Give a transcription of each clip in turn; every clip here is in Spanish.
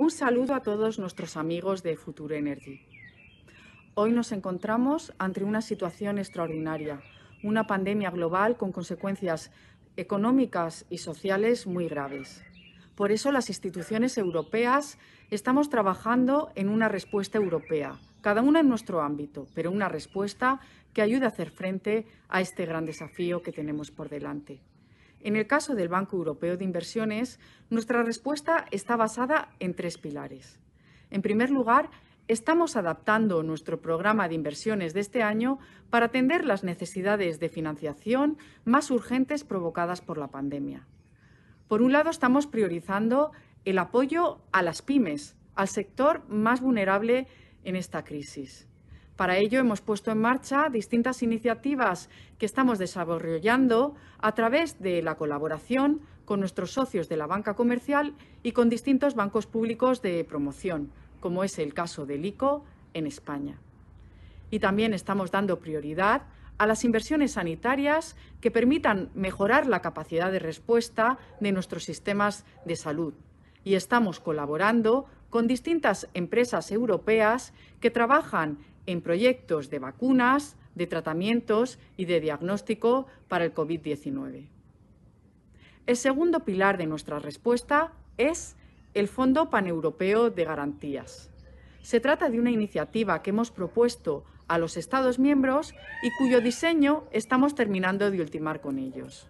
Un saludo a todos nuestros amigos de Futuro Energy. Hoy nos encontramos ante una situación extraordinaria, una pandemia global con consecuencias económicas y sociales muy graves. Por eso las instituciones europeas estamos trabajando en una respuesta europea, cada una en nuestro ámbito, pero una respuesta que ayude a hacer frente a este gran desafío que tenemos por delante. En el caso del Banco Europeo de Inversiones, nuestra respuesta está basada en tres pilares. En primer lugar, estamos adaptando nuestro programa de inversiones de este año para atender las necesidades de financiación más urgentes provocadas por la pandemia. Por un lado, estamos priorizando el apoyo a las pymes, al sector más vulnerable en esta crisis. Para ello hemos puesto en marcha distintas iniciativas que estamos desarrollando a través de la colaboración con nuestros socios de la banca comercial y con distintos bancos públicos de promoción, como es el caso del ICO en España. Y también estamos dando prioridad a las inversiones sanitarias que permitan mejorar la capacidad de respuesta de nuestros sistemas de salud. Y estamos colaborando con distintas empresas europeas que trabajan en proyectos de vacunas, de tratamientos y de diagnóstico para el COVID-19. El segundo pilar de nuestra respuesta es el Fondo Paneuropeo de Garantías. Se trata de una iniciativa que hemos propuesto a los Estados miembros y cuyo diseño estamos terminando de ultimar con ellos.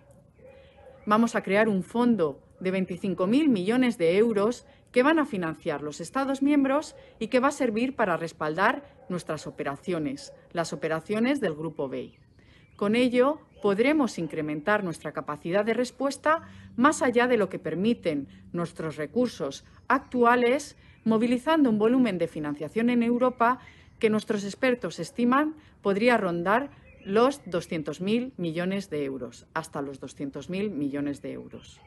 Vamos a crear un fondo de 25.000 millones de euros que van a financiar los Estados miembros y que va a servir para respaldar nuestras operaciones, las operaciones del Grupo BEI. Con ello, podremos incrementar nuestra capacidad de respuesta más allá de lo que permiten nuestros recursos actuales, movilizando un volumen de financiación en Europa que nuestros expertos estiman podría rondar los 200.000 millones de euros, hasta los 200.000 millones de euros.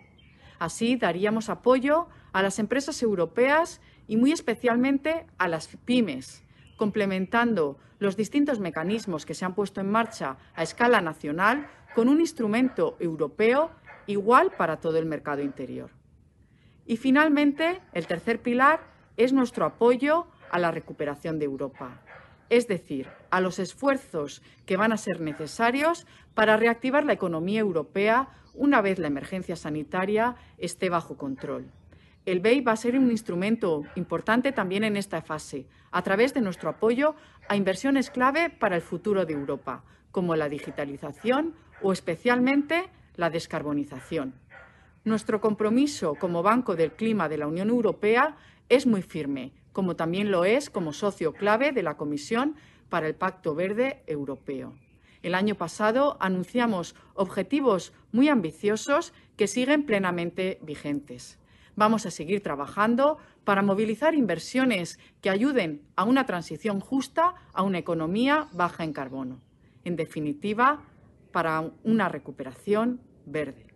Así daríamos apoyo a las empresas europeas y muy especialmente a las pymes, complementando los distintos mecanismos que se han puesto en marcha a escala nacional con un instrumento europeo igual para todo el mercado interior. Y finalmente, el tercer pilar es nuestro apoyo a la recuperación de Europa, es decir, a los esfuerzos que van a ser necesarios para reactivar la economía europea una vez la emergencia sanitaria esté bajo control. El BEI va a ser un instrumento importante también en esta fase, a través de nuestro apoyo a inversiones clave para el futuro de Europa, como la digitalización o especialmente la descarbonización. Nuestro compromiso como Banco del Clima de la Unión Europea es muy firme, como también lo es como socio clave de la Comisión para el Pacto Verde Europeo. El año pasado anunciamos objetivos muy ambiciosos que siguen plenamente vigentes. Vamos a seguir trabajando para movilizar inversiones que ayuden a una transición justa a una economía baja en carbono. En definitiva, para una recuperación verde.